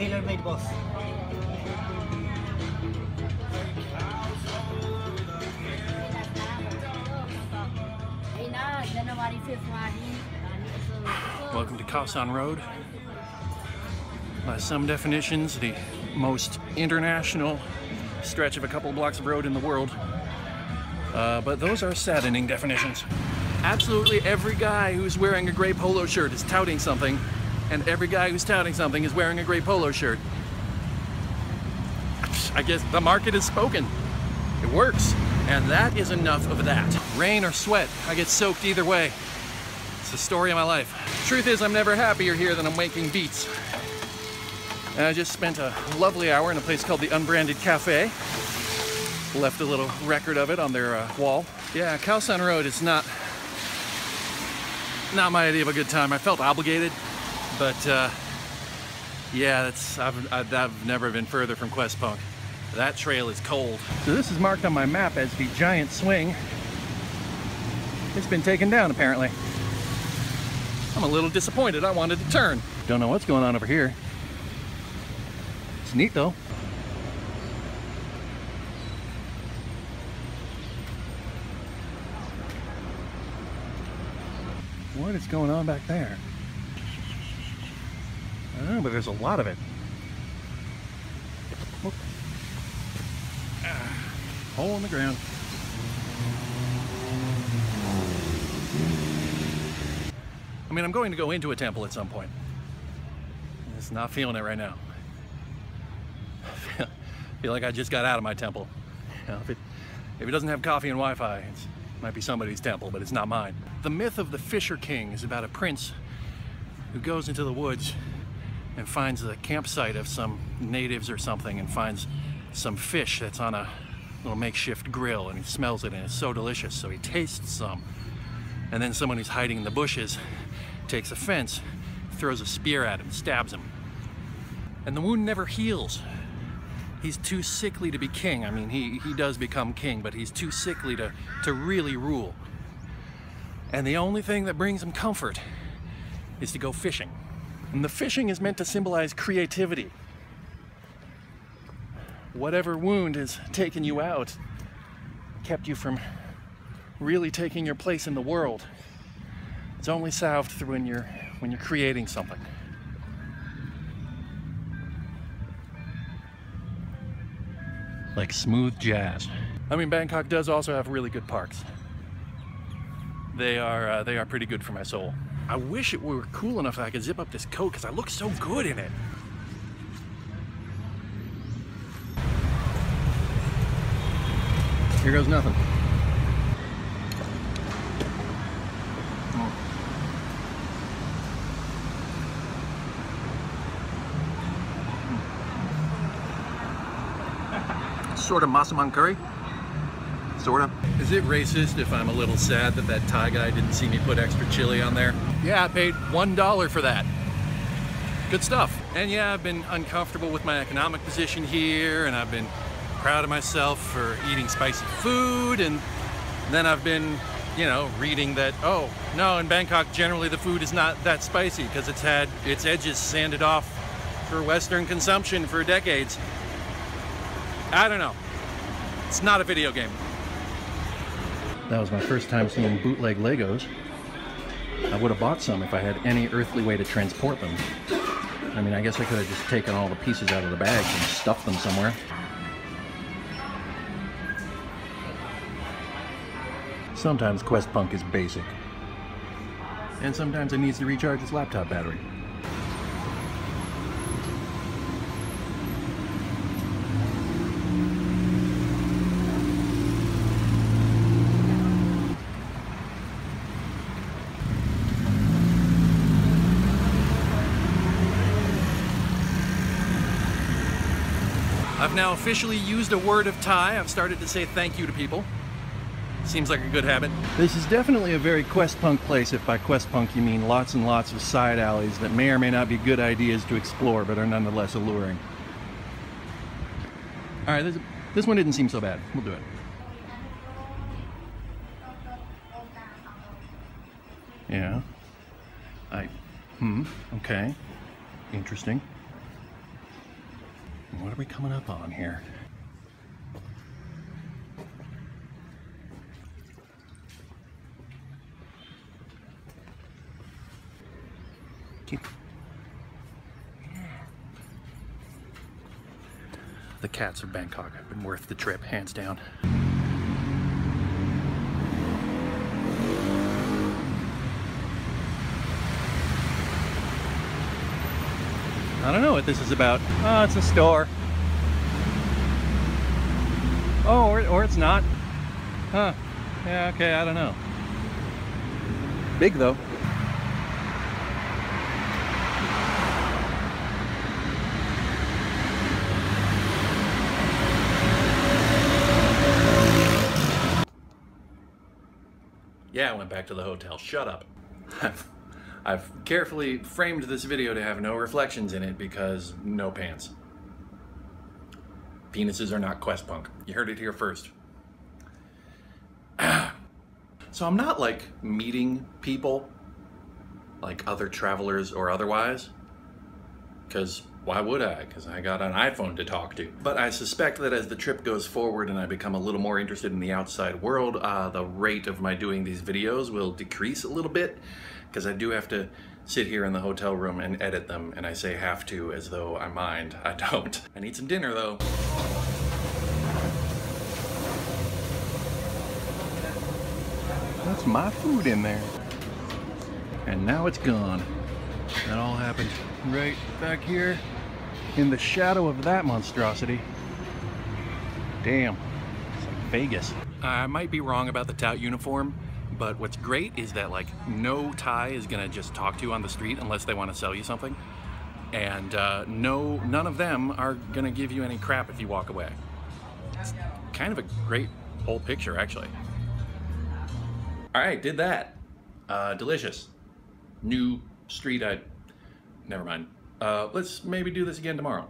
tailor-made boss. Welcome to Khaosan Road. By some definitions, the most international stretch of a couple blocks of road in the world. Uh, but those are saddening definitions. Absolutely every guy who's wearing a gray polo shirt is touting something, and every guy who's touting something is wearing a gray polo shirt. I guess the market has spoken. It works. And that is enough of that. Rain or sweat, I get soaked either way. It's the story of my life. Truth is, I'm never happier here than I'm making beats. And I just spent a lovely hour in a place called the Unbranded Cafe. Left a little record of it on their uh, wall. Yeah, Khao San Road is not not my idea of a good time. I felt obligated, but uh, yeah, that's I've, I've never been further from Quest Punk. That trail is cold. So this is marked on my map as the giant swing. It's been taken down apparently. I'm a little disappointed. I wanted to turn. Don't know what's going on over here. It's neat though. What is going on back there? I but there's a lot of it. hole in the ground. I mean, I'm going to go into a temple at some point. I'm just not feeling it right now. I feel like I just got out of my temple. You know, if, it, if it doesn't have coffee and Wi-Fi, it might be somebody's temple, but it's not mine. The myth of the Fisher King is about a prince who goes into the woods and finds the campsite of some natives or something and finds some fish that's on a little makeshift grill and he smells it and it's so delicious. So he tastes some. And then someone who's hiding in the bushes takes offense throws a spear at him stabs him. And the wound never heals. He's too sickly to be king. I mean he he does become king but he's too sickly to to really rule. And the only thing that brings him comfort is to go fishing and the fishing is meant to symbolize creativity whatever wound has taken you out, kept you from really taking your place in the world. It's only salved through when you're when you're creating something. Like smooth jazz. I mean, Bangkok does also have really good parks. They are uh, they are pretty good for my soul. I wish it were cool enough that I could zip up this coat because I look so good in it. Here goes nothing. Sort of massaman curry. Sort of. Is it racist if I'm a little sad that that Thai guy didn't see me put extra chili on there? Yeah, I paid $1 for that. Good stuff. And yeah, I've been uncomfortable with my economic position here, and I've been proud of myself for eating spicy food and then I've been you know reading that oh no in Bangkok generally the food is not that spicy because it's had its edges sanded off for western consumption for decades I don't know it's not a video game that was my first time seeing bootleg Legos I would have bought some if I had any earthly way to transport them I mean I guess I could have just taken all the pieces out of the bags and stuffed them somewhere Sometimes Quest Punk is basic. And sometimes it needs to recharge its laptop battery. I've now officially used a word of Thai. I've started to say thank you to people. Seems like a good habit. This is definitely a very quest punk place, if by quest punk you mean lots and lots of side alleys that may or may not be good ideas to explore, but are nonetheless alluring. All right, this, this one didn't seem so bad. We'll do it. Yeah. I, hmm, okay. Interesting. What are we coming up on here? Keep the cats of Bangkok have been worth the trip, hands down. I don't know what this is about. Oh, it's a store. Oh, or, or it's not. Huh. Yeah, okay, I don't know. Big though. Yeah, I went back to the hotel. Shut up. I've, carefully framed this video to have no reflections in it because no pants. Penises are not quest punk. You heard it here first. so I'm not like meeting people, like other travelers or otherwise, because why would I? Because I got an iPhone to talk to. But I suspect that as the trip goes forward and I become a little more interested in the outside world, uh, the rate of my doing these videos will decrease a little bit because I do have to sit here in the hotel room and edit them and I say have to as though I mind. I don't. I need some dinner though. That's my food in there. And now it's gone. That all happened right back here in the shadow of that monstrosity. Damn, it's like Vegas. I might be wrong about the tout uniform, but what's great is that like no Thai is gonna just talk to you on the street unless they want to sell you something. And uh, no, none of them are gonna give you any crap if you walk away. It's kind of a great whole picture actually. All right, did that. Uh, delicious. New street, I, never mind. Uh, let's maybe do this again tomorrow.